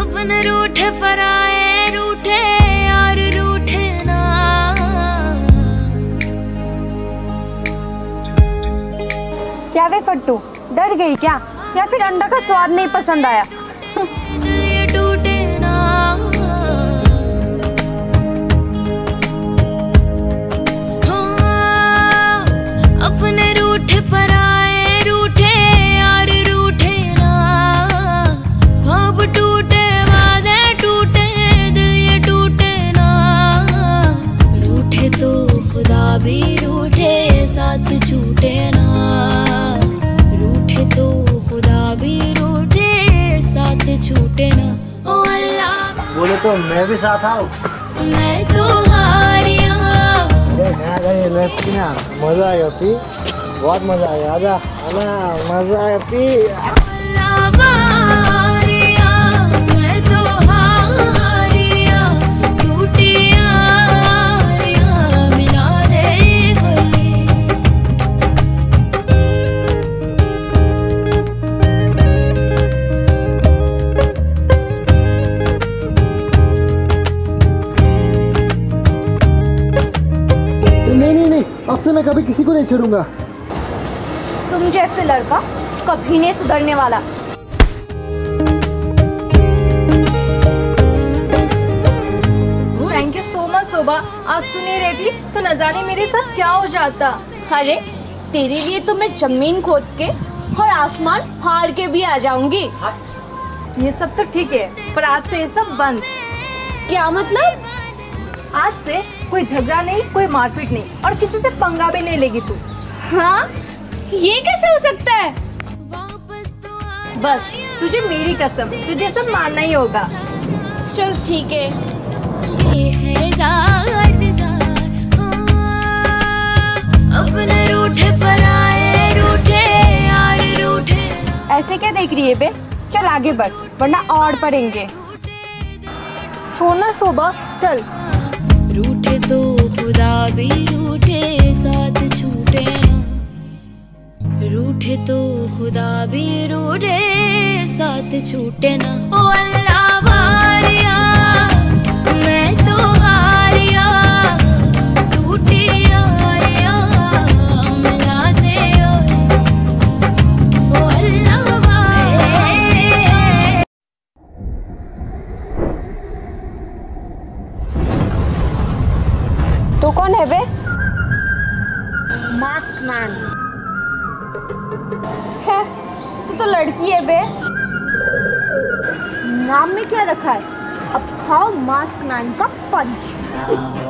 अपने रूठे पर फट्टू डर गई क्या? या फिर अंडा का स्वाद नहीं पसंद आया? साथ आओ। मैं तो मज़ा आया पी। बहुत मज़ा आया आजा। मज़ा आया पी। अब से मैं कभी किसी को नहीं छोड़ूँगा। तुम जैसे लड़का कभी नहीं सुधरने वाला। Thank you so much Shobha. आज तू नहीं रहती तो न जाने मेरे साथ क्या हो जाता। अरे तेरे लिए तो मैं ज़मीन खोद के और आसमान फाड़ के भी आ जाऊँगी। ये सब तो ठीक है पर आज से ये सब बंद। क्या मतलब? आज से कोई झगड़ा नहीं कोई मारपीट नहीं और किसी से पंगा भी नहीं लेगी तू। हाँ? ये कैसे हो सकता है? बस तुझे मेरी कसम तुझे सब मानना ही होगा। चल ठीक है। है ऐसे क्या देख रही है बे? चल आगे बढ़ वरना और पढ़ेंगे छोड़ना शोभा चल। रूठे तो खुदा भी रूठे साथ छूटे ना। रूठे तो खुदा भी रूठे, साथ छूटे ना। ओ अल्लाह वारिया, मैं तो हारिया, टूटी मास्क नाइन का पंच।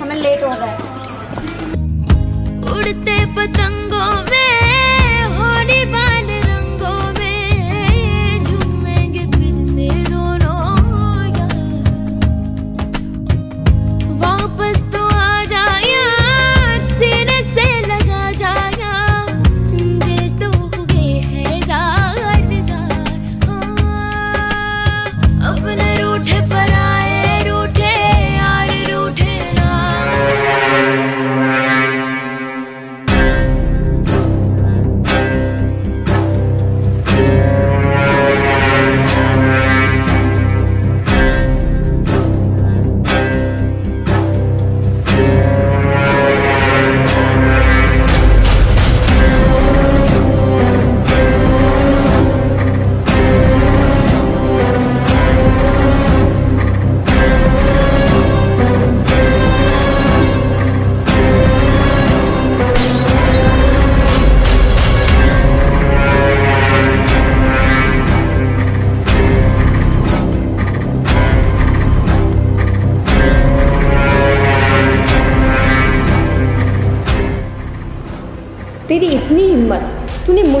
हमें लेट हो रहा है। उड़ते पतंगों में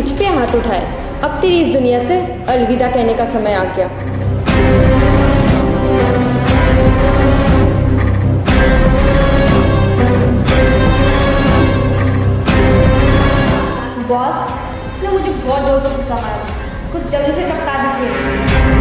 मुझ पे हाथ उठाए। अब तेरी इस दुनिया से अलविदा कहने का समय आ गया। बॉस, इसने मुझे बहुत ज़ोर से गुस्सा मारा। इसको जल्दी से टपका दीजिए।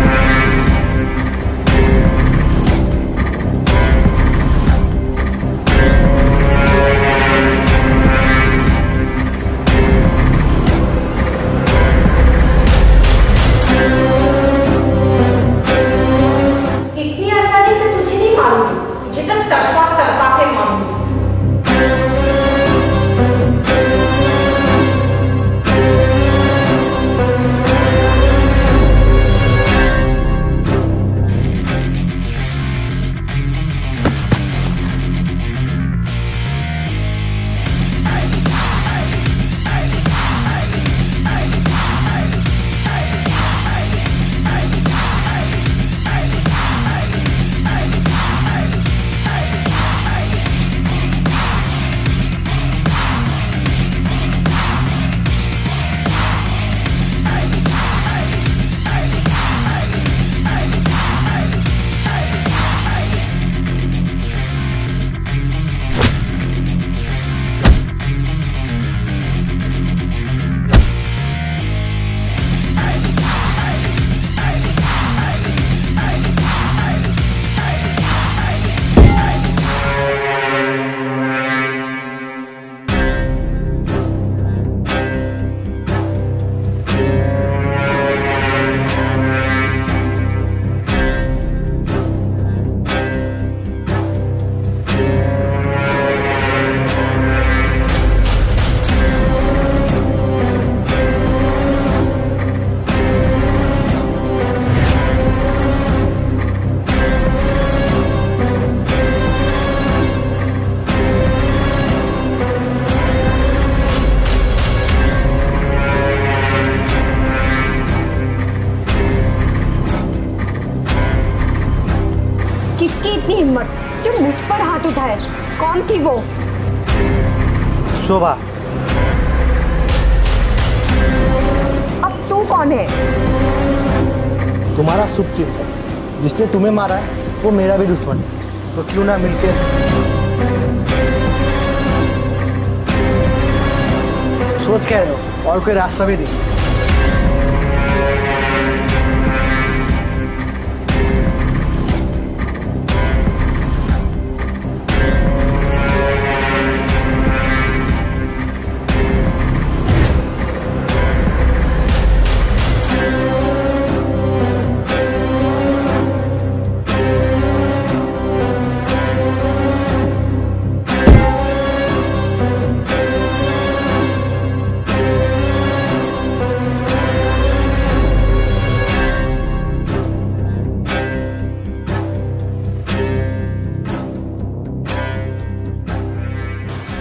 किसकी इतनी हिम्मत? जो मुझ पर हाथ उठाए। कौन थी वो? शोभा। अब तू कौन है? तुम्हारा शुभ चिंतक जिसने तुम्हें मारा है वो मेरा भी दुश्मन है। तो क्यों ना मिलके सोच कह रहे हो और कोई रास्ता भी नहीं।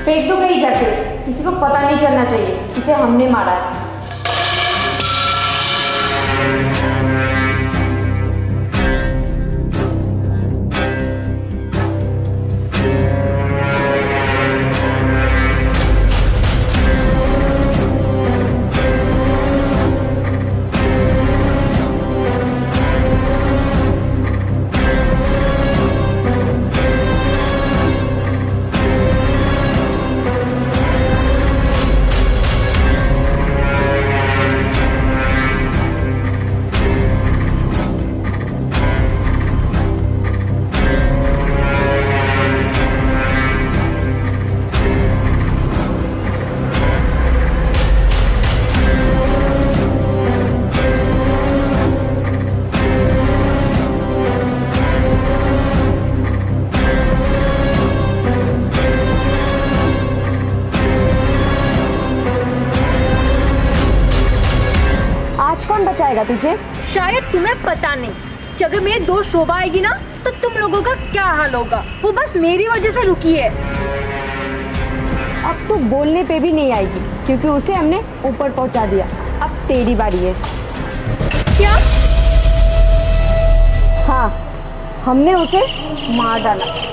फेंक तो कहीं जाते किसी को पता नहीं चलना चाहिए। इसे हमने मारा है। आएगा तुझे? शायद तुम्हें पता नहीं कि अगर मेरी दोस्त शोभा आएगी ना तो तुम लोगों का क्या हाल होगा? वो बस मेरी वजह से रुकी है। अब तो बोलने पे भी नहीं आएगी क्योंकि उसे हमने ऊपर पहुँचा दिया। अब तेरी बारी है। क्या? हाँ हमने उसे मार डाला।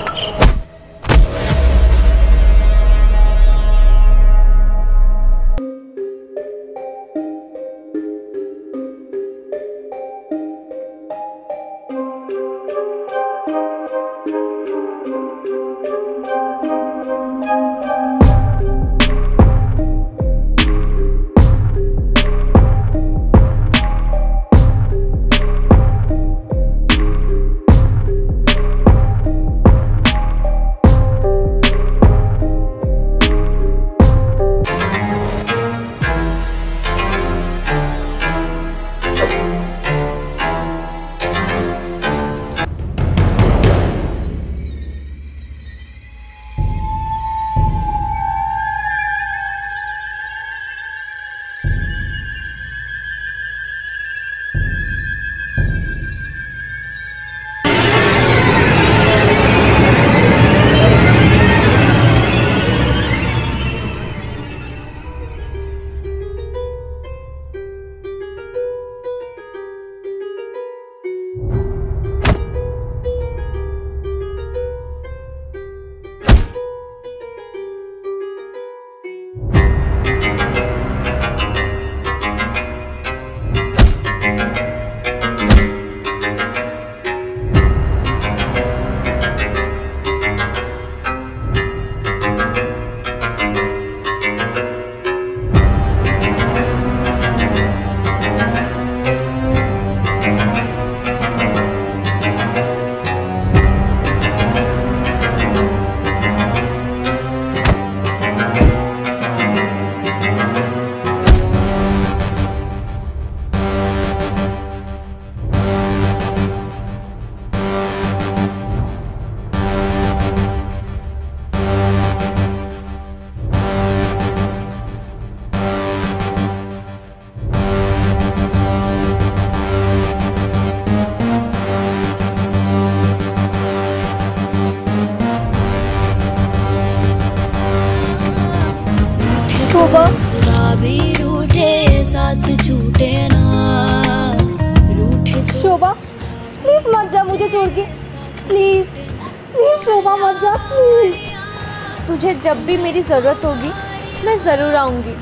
जब भी मेरी ज़रूरत होगी मैं ज़रूर आऊँगी।